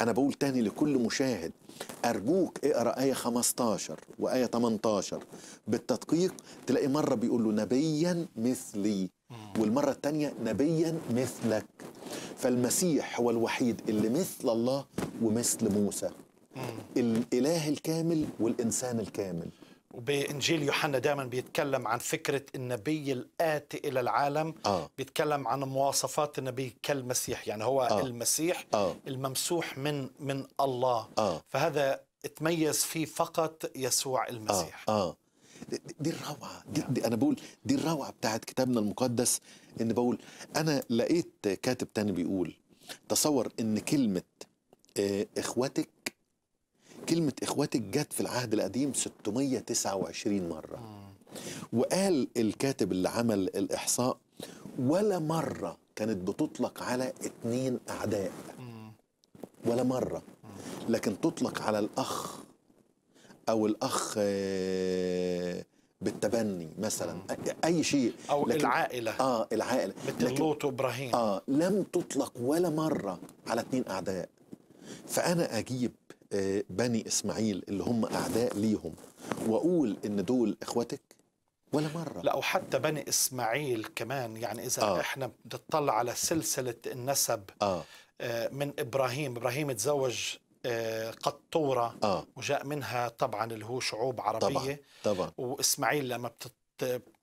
أنا بقول تاني لكل مشاهد أرجوك اقرأ آية 15 وآية 18 بالتدقيق تلاقي مرة بيقول له نبيا مثلي والمرة الثانية نبيا مثلك. فالمسيح هو الوحيد اللي مثل الله ومثل موسى. الإله الكامل والإنسان الكامل. وبإنجيل يوحنا دائما بيتكلم عن فكرة النبي الآتي إلى العالم آه. بيتكلم عن مواصفات النبي كالمسيح يعني هو آه. المسيح آه. الممسوح من من الله آه. فهذا تميز فيه فقط يسوع المسيح آه آه دي, الروعة دي, دي أنا بقول دي الروعة بتاعت كتابنا المقدس إن بقول أنا لقيت كاتب تاني بيقول تصور إن كلمة آه كلمة اخوتك جت في العهد القديم 629 مرة. وقال الكاتب اللي عمل الإحصاء ولا مرة كانت بتطلق على اتنين أعداء. ولا مرة. لكن تطلق على الأخ أو الأخ آه، بالتبني مثلا. اي شيء. أو لكن- العائلة. آه العائلة. مثل لوط وإبراهيم. آه لم تطلق ولا مرة على اتنين أعداء. فأنا أجيب بني إسماعيل اللي هم أعداء ليهم وأقول إن دول اخوتك ولا مرة. لا وحتى بني إسماعيل كمان يعني إذا آه. إحنا بنطلع على سلسلة النسب آه. آه، من إبراهيم إبراهيم تزوج آه، قطورة آه. وجاء منها طبعا اللي هو شعوب طبعا عربية. طبعا. وإسماعيل لما بتت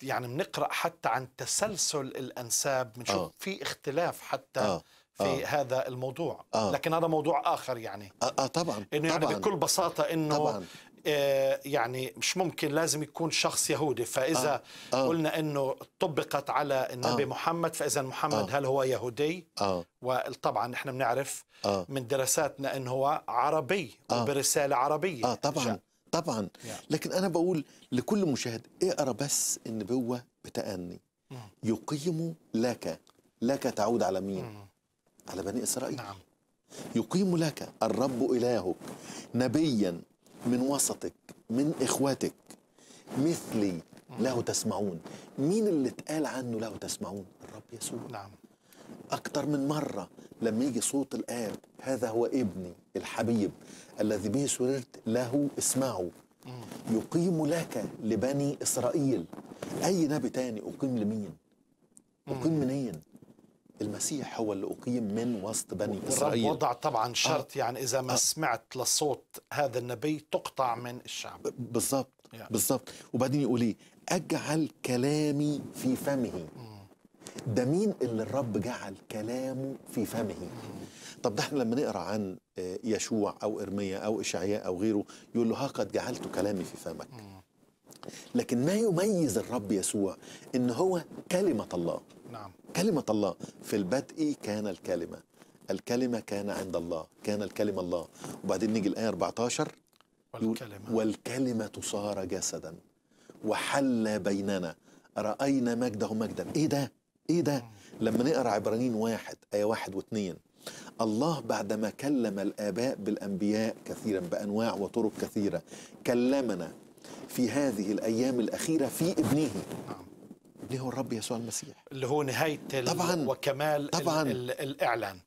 يعني بنقرأ حتى عن تسلسل الأنساب بنشوف آه. في اختلاف حتى آه. في آه. هذا الموضوع آه. لكن هذا موضوع آخر يعني آه, آه طبعا إنه يعني طبعا بكل بساطة إنه طبعا آه، يعني مش ممكن لازم يكون شخص يهودي فإذا آه. آه. قلنا إنه طبقت على النبي آه. محمد فإذا محمد آه. هل هو يهودي آه وطبعا نحن بنعرف آه من دراساتنا إنه هو عربي آه. وبرسالة عربية آه طبعا جاء. طبعا يعني. لكن أنا بقول لكل مشاهد اقرا بس النبوه بتأني. يقيم لك لك تعود على مين مم. على بني إسرائيل. نعم. يقيم لك الرب إلهك نبيا من وسطك من إخوتك مثلي له تسمعون. مين اللي اتقال عنه له تسمعون؟ الرب يسوع. نعم. أكتر من مرة لما يجي صوت الآب هذا هو ابني الحبيب الذي به سررت له اسمعوا. يقيم لك لبني إسرائيل. أي نبي تاني؟ أقيم لمين؟ أقيم منين؟ المسيح هو اللي أقيم من وسط بني إسرائيل. وضع طبعا شرط يعني إذا ما آه. سمعت لصوت هذا النبي تقطع من الشعب. بالظبط يعني. بالظبط وبعدين يقول إيه؟ أجعل كلامي في فمه. ده مين اللي الرب جعل كلامه في فمه؟ طب ده إحنا لما نقرأ عن آه، يشوع أو إرميا أو إشعياء أو غيره يقول له ها قد جعلت كلامي في فمك. لكن ما يميز الرب يسوع إن هو كلمة الله. نعم. كلمة الله. في البدء كان الكلمة. الكلمة كان عند الله. كان الكلمة الله. وبعدين نيجي الآية 14 يقول والكلمة. والكلمة صار جسدا. وحل بيننا. رأينا مجده مجدا. إيه ده؟ إيه ده؟ لما نقرأ عبرانيين واحد آية واحد واثنين. الله بعدما كلم الآباء بالأنبياء كثيرا بأنواع وطرق كثيرة كلمنا في هذه الأيام الأخيرة في ابنه. ابنه هو الرب يسوع المسيح اللي هو نهاية طبعاً. وكمال ال- طبعاً. ال- الإعلان